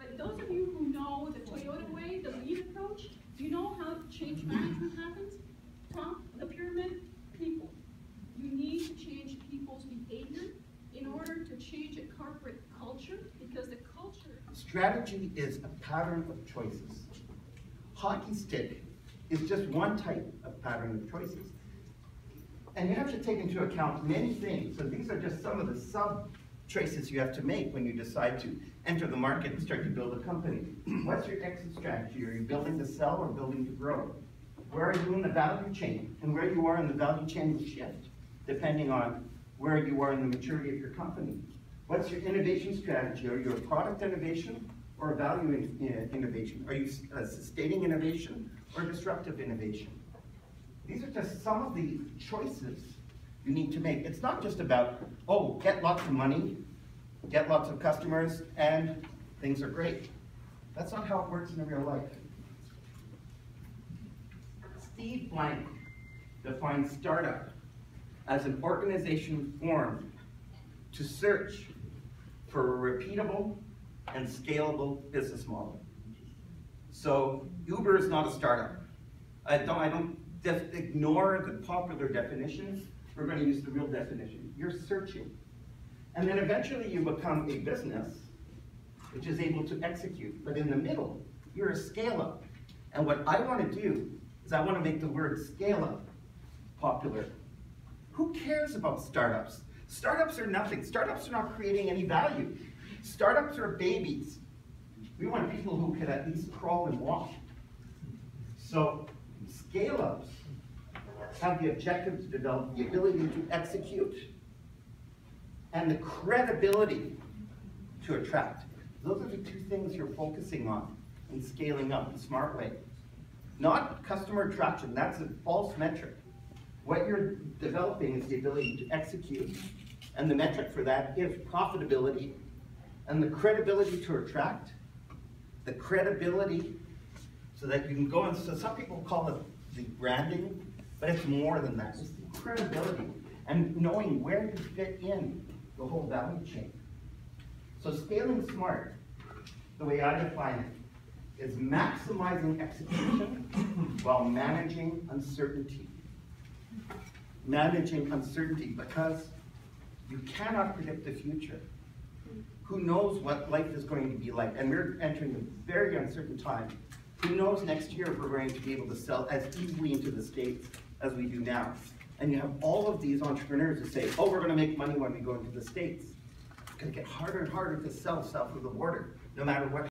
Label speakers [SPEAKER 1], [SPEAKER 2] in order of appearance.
[SPEAKER 1] But those of you who know the Toyota way, the lean approach, do you know how change management happens? Tom, the pyramid, people. You need to change people's behavior in order to change a corporate culture, because the culture
[SPEAKER 2] Strategy is a pattern of choices. Hockey stick is just one type of pattern of choices. And you have to take into account many things. So these are just some of the sub choices you have to make when you decide to enter the market and start to build a company. What's your exit strategy? Are you building to sell or building to grow? Where are you in the value chain? And where you are in the value chain will shift depending on where you are in the maturity of your company. What's your innovation strategy? Are you a product innovation or a value in, in- innovation? Are you uh, sustaining innovation or disruptive innovation? These are just some of the choices you need to make. It's not just about, oh, get lots of money, get lots of customers, and things are great. That's not how it works in real life. Steve Blank defines startup as an organization formed to search for a repeatable and scalable business model. So Uber is not a startup. I don't, I don't ignore the popular definitions. We're going to use the real definition. You're searching. And then eventually you become a business which is able to execute. But in the middle, you're a scale up. And what I want to do is I want to make the word scale up popular. Who cares about startups? Startups are nothing. Startups are not creating any value. Startups are babies. We want people who can at least crawl and walk. So scale ups have the objective to develop the ability to execute and the credibility to attract. Those are the two things you're focusing on in scaling up the smart way. Not customer attraction, that's a false metric. What you're developing is the ability to execute, and the metric for that is profitability, and the credibility to attract, the credibility so that you can go and, so some people call it the branding, but it's more than that. It's the credibility and knowing where you fit in the whole value chain. So scaling smart, the way I define it, is maximizing execution while managing uncertainty. Managing uncertainty because you cannot predict the future. Who knows what life is going to be like? And we're entering a very uncertain time. Who knows next year if we're going to be able to sell as easily into the States as we do now? And you have all of these entrepreneurs who say, oh, we're going to make money when we go into the States. It's going to get harder and harder to sell south of the border, no matter what